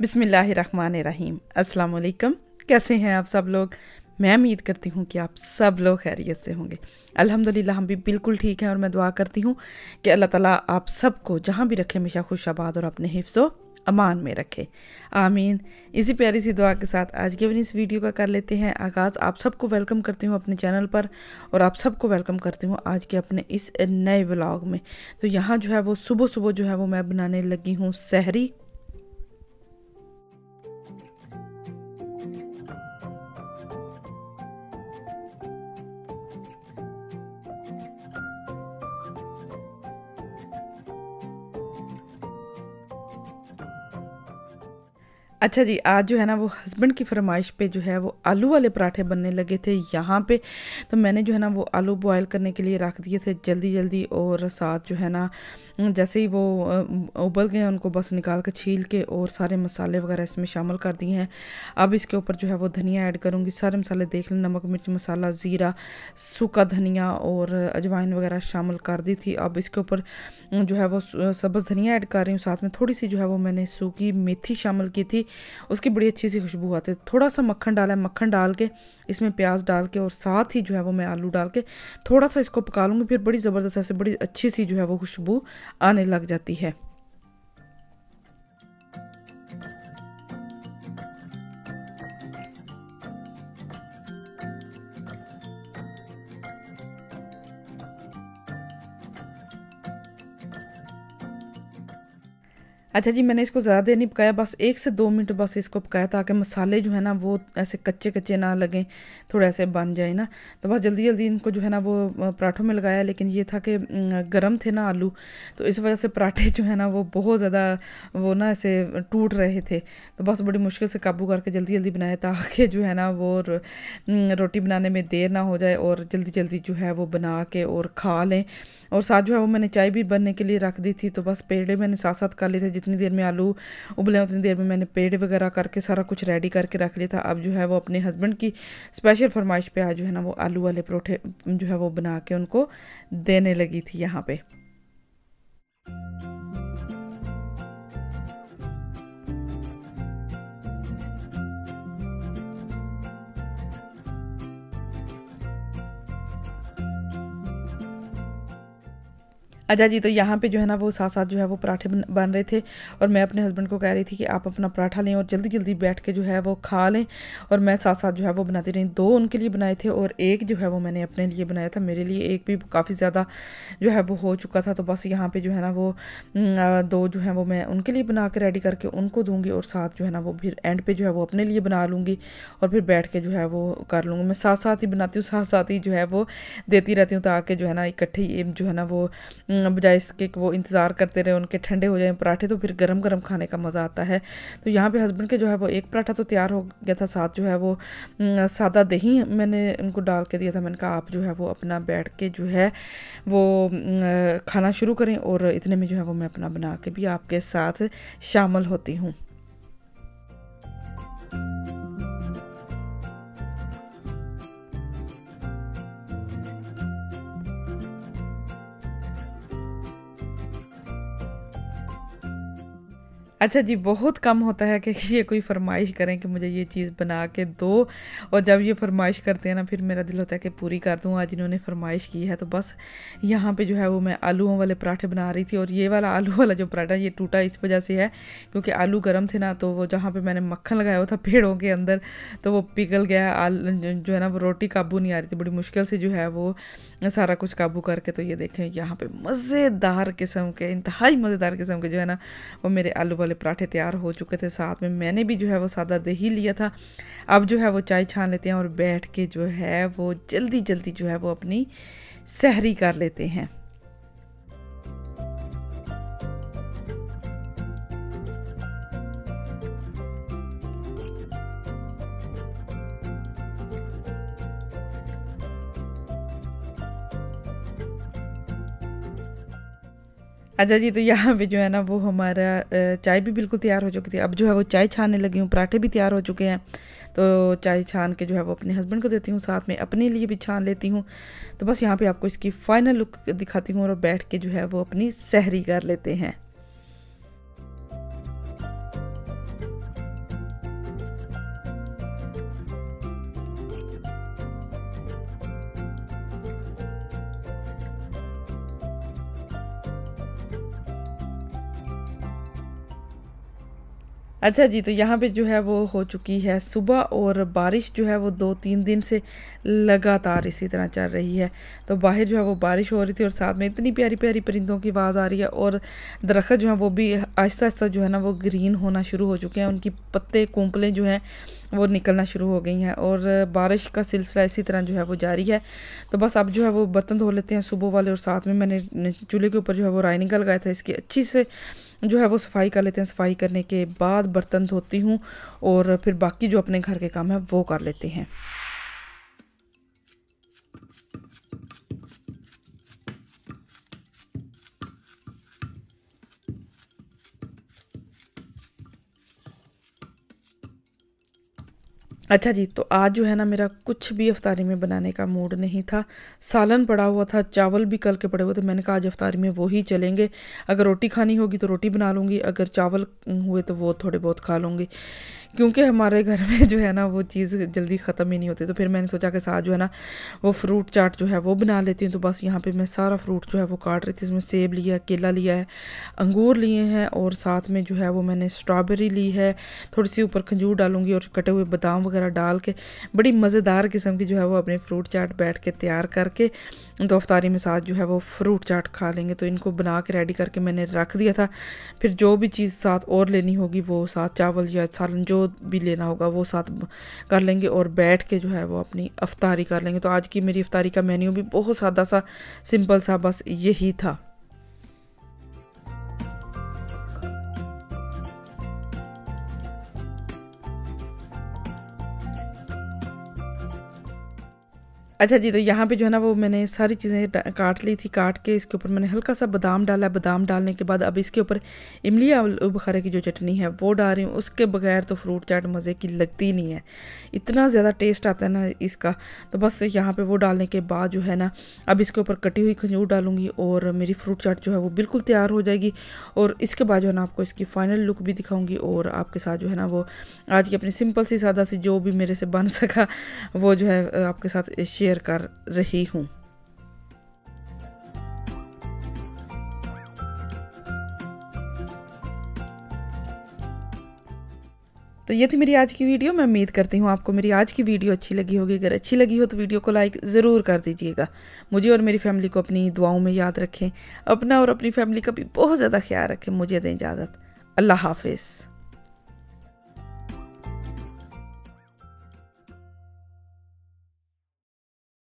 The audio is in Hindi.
बिसमीम वालेकुम कैसे हैं आप सब लोग? मैं उम्मीद करती हूँ कि आप सब लोग खैरियत से होंगे। अल्हम्दुलिल्लाह, हम भी बिल्कुल ठीक हैं और मैं दुआ करती हूँ कि अल्लाह ताला आप सबको जहाँ भी रखे, हमेशा खुशाबाद और अपने हिफ्सो अमान में रखे। आमीन। इसी प्यारी सी दुआ के साथ आज के अपनी इस वीडियो का कर लेते हैं आगाज़। आप सबको वेलकम करती हूँ अपने चैनल पर और आप सबको वेलकम करती हूँ आज के अपने इस नए व्लॉग में। तो यहाँ जो है वो सुबह सुबह जो है वो मैं बनाने लगी हूँ सहरी अच्छा जी, आज जो है ना वो हस्बैंड की फरमाइश पे जो है वो आलू वाले पराठे बनने लगे थे यहाँ पे। तो मैंने जो है ना वो आलू बॉयल करने के लिए रख दिए थे जल्दी जल्दी और साथ जो है ना जैसे ही वो उबल गए उनको बस निकाल कर छील के और सारे मसाले वगैरह इसमें शामिल कर दिए हैं। अब इसके ऊपर जो है वो धनिया ऐड करूँगी, सारे मसाले देख लें, नमक, मिर्च, मसाला, ज़ीरा, सूखा धनिया और अजवाइन वगैरह शामिल कर दी थी। अब इसके ऊपर जो है वो सब्ज़ धनिया ऐड कर रही हूँ, साथ में थोड़ी सी जो है वो मैंने सूखी मेथी शामिल की थी। उसकी बड़ी अच्छी सी खुशबू आती है। थोड़ा सा मक्खन डाला है, मक्खन डाल के, इसमें प्याज डाल के और साथ ही जो है वो मैं आलू डाल के थोड़ा सा इसको पका लूँगी, फिर बड़ी ज़बरदस्त ऐसे बड़ी अच्छी सी जो है वो खुशबू आने लग जाती है। अच्छा जी, मैंने इसको ज़्यादा देर नहीं पकाया, बस एक से दो मिनट बस इसको पकाया ताकि मसाले जो है ना वो ऐसे कच्चे कच्चे ना लगें, थोड़ा ऐसे बन जाए ना। तो बस जल्दी जल्दी इनको जो है ना वो पराठों में लगाया, लेकिन ये था कि गर्म थे ना आलू तो इस वजह से पराठे जो है ना वो बहुत ज़्यादा वो ना ऐसे टूट रहे थे। तो बस बड़ी मुश्किल से काबू करके जल्दी जल्दी बनाया ताकि जो है ना वो रोटी बनाने में देर ना हो जाए और जल्दी जल्दी जो है वो बना के और खा लें। और साथ जो है वो मैंने चाय भी बनने के लिए रख दी थी तो बस पेड़े मैंने साथ साथ कर लिए थे जितनी देर में आलू उबले उतनी देर में मैंने पेड़ वगैरह करके सारा कुछ रेडी करके रख लिया था। अब जो है वो अपने हस्बैंड की स्पेशल फरमाइश पे आज जो है ना वो आलू वाले परोठे जो है वो बना के उनको देने लगी थी यहाँ पे। अच्छा जी तो यहाँ पे जो है ना वो साथ साथ जो है वो पराठे बन, बन रहे थे और मैं अपने हस्बैंड को कह रही थी कि आप अपना पराठा लें और जल्दी जल्दी बैठ के जो है वो खा लें और मैं साथ साथ जो है वो बनाती रही। दो उनके लिए बनाए थे और एक जो है वो मैंने अपने लिए बनाया था। मेरे लिए एक भी काफ़ी ज़्यादा जो है वो हो चुका था तो बस यहाँ पर जो है ना वो दो जो है वो मैं उनके लिए बना के रेडी करके उनको दूँगी और साथ जो है ना वो फिर एंड पे जो है वो अपने लिए बना लूँगी और फिर बैठ के जो है वो कर लूँगी। मैं साथ साथ ही बनाती हूँ साथ साथ ही जो है वो देती रहती हूँ ताकि जो है ना इकट्ठे जो है ना वो बजाय इसके वो इंतज़ार करते रहे, उनके ठंडे हो जाएँ, पराठे तो फिर गरम गरम खाने का मज़ा आता है। तो यहाँ पे हस्बैंड के जो है वो एक पराठा तो तैयार हो गया था, साथ जो है वो सादा दही मैंने उनको डाल के दिया था, मैंने कहा आप जो है वो अपना बैठ के जो है वो खाना शुरू करें और इतने में जो है वो मैं अपना बना के भी आपके साथ शामिल होती हूँ। अच्छा जी, बहुत कम होता है कि ये कोई फरमाइश करें कि मुझे ये चीज़ बना के दो। और जब ये फरमाइश करते हैं ना, फिर मेरा दिल होता है कि पूरी कर दूँ। आज इन्होंने फरमाइश की है तो बस यहाँ पे जो है वो मैं आलूओं वाले पराठे बना रही थी। और ये वाला आलू वाला जो पराठा, ये टूटा इस वजह से है, क्योंकि आलू गर्म थे ना तो वो जहाँ पर मैंने मक्खन लगाया हुआ था पेड़ों के अंदर तो वो पिघल गया। जो है ना, वो रोटी काबू नहीं आ रही थी। बड़ी मुश्किल से जो है वो सारा कुछ काबू करके तो ये देखें, यहाँ पर मज़ेदार किस्म के, इंतहाई मज़ेदार किस्म के जो है ना, वो मेरे आलू वाले पराठे तैयार हो चुके थे साथ में। मैंने भी जो है वो सादा दही लिया था। अब जो है वो चाय छान लेते हैं और बैठ के जो है वो जल्दी जल्दी जो है वो अपनी सहरी कर लेते हैं। अच्छा जी तो यहाँ पे जो है ना, वो हमारा चाय भी बिल्कुल तैयार हो चुकी थी। अब जो है वो चाय छानने लगी हूँ, पराठे भी तैयार हो चुके हैं। तो चाय छान के जो है वो अपने हस्बैंड को देती हूँ, साथ में अपने लिए भी छान लेती हूँ। तो बस यहाँ पे आपको इसकी फ़ाइनल लुक दिखाती हूँ और बैठ के जो है वो अपनी सहरी कर लेते हैं। अच्छा जी तो यहाँ पे जो है वो हो चुकी है सुबह और बारिश जो है वो दो तीन दिन से लगातार इसी तरह चल रही है। तो बाहर जो है वो बारिश हो रही थी और साथ में इतनी प्यारी प्यारी परिंदों की आवाज़ आ रही है और दरख्त जो है वो भी आहिस्ता आहिस्ता जो है ना वो ग्रीन होना शुरू हो चुके हैं। उनकी पत्ते, कुंपलें जो हैं वो निकलना शुरू हो गई हैं और बारिश का सिलसिला इसी तरह जो है वो जारी है। तो बस अब जो है वो बर्तन धो लेते हैं सुबह वाले और साथ में मैंने चूल्हे के ऊपर जो है वो राई लगाया था। इसकी अच्छी से जो है वो सफ़ाई कर लेते हैं। सफ़ाई करने के बाद बर्तन धोती हूँ और फिर बाकी जो अपने घर के काम है वो कर लेते हैं। अच्छा जी तो आज जो है ना मेरा कुछ भी अफ्तारी में बनाने का मूड नहीं था। सालन पड़ा हुआ था, चावल भी कल के पड़े हुए थे। मैंने कहा, आज अफ्तारी में वो ही चलेंगे। अगर रोटी खानी होगी तो रोटी बना लूँगी, अगर चावल हुए तो वो थोड़े बहुत खा लूँगी। क्योंकि हमारे घर में जो है ना, वो चीज़ जल्दी ख़त्म ही नहीं होती। तो फिर मैंने सोचा कि साथ जो है ना, वो फ्रूट चाट जो है वो बना लेती हूँ। तो बस यहाँ पे मैं सारा फ्रूट जो है वो काट रही थी। इसमें सेब लिया केला लिया है, अंगूर लिए हैं और साथ में जो है वो मैंने स्ट्रॉबेरी ली है। थोड़ी सी ऊपर खजूर डालूँगी और कटे हुए बादाम वगैरह डाल के बड़ी मज़ेदार किस्म की जो है वो अपने फ्रूट चाट बैठ के तैयार करके तो अफ्तारी में साथ जो है वो फ्रूट चाट खा लेंगे। तो इनको बना के रेडी करके मैंने रख दिया था। फिर जो भी चीज़ साथ और लेनी होगी, वो साथ चावल या सालन, जो भी लेना होगा, वो साथ कर लेंगे और बैठ के जो है वो अपनी अफतारी कर लेंगे। तो आज की मेरी अफतारी का मेन्यू भी बहुत सादा सा सिंपल सा बस यही था। अच्छा जी तो यहाँ पे जो है ना वो मैंने सारी चीज़ें काट ली थी, काट के इसके ऊपर मैंने हल्का सा बादाम डाला। बादाम डालने के बाद अब इसके ऊपर इमली आलू बुखारे की जो चटनी है वो डाल रही हूँ। उसके बगैर तो फ्रूट चाट मज़े की लगती नहीं है। इतना ज़्यादा टेस्ट आता है ना इसका। तो बस यहाँ पर वो डालने के बाद जो है ना अब इसके ऊपर कटी हुई खजूर डालूँगी और मेरी फ्रूट चाट जो है वो बिल्कुल तैयार हो जाएगी। और इसके बाद जो है ना आपको इसकी फ़ाइनल लुक भी दिखाऊँगी और आपके साथ जो है ना वो आज की अपनी सिंपल सी, सादा सी जो भी मेरे से बन सका वो जो है, आपके साथ शेयर कर रही हूँ तो ये थी मेरी आज की वीडियो। मैं उम्मीद करती हूँ आपको मेरी आज की वीडियो अच्छी लगी होगी। अगर अच्छी लगी हो तो वीडियो को लाइक ज़रूर कर दीजिएगा। मुझे और मेरी फैमिली को अपनी दुआओं में याद रखें। अपना और अपनी फैमिली का भी बहुत ज़्यादा ख्याल रखें। मुझे दें इजाज़त। अल्लाह हाफिज़।